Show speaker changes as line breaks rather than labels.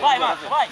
Vai Marco, vai!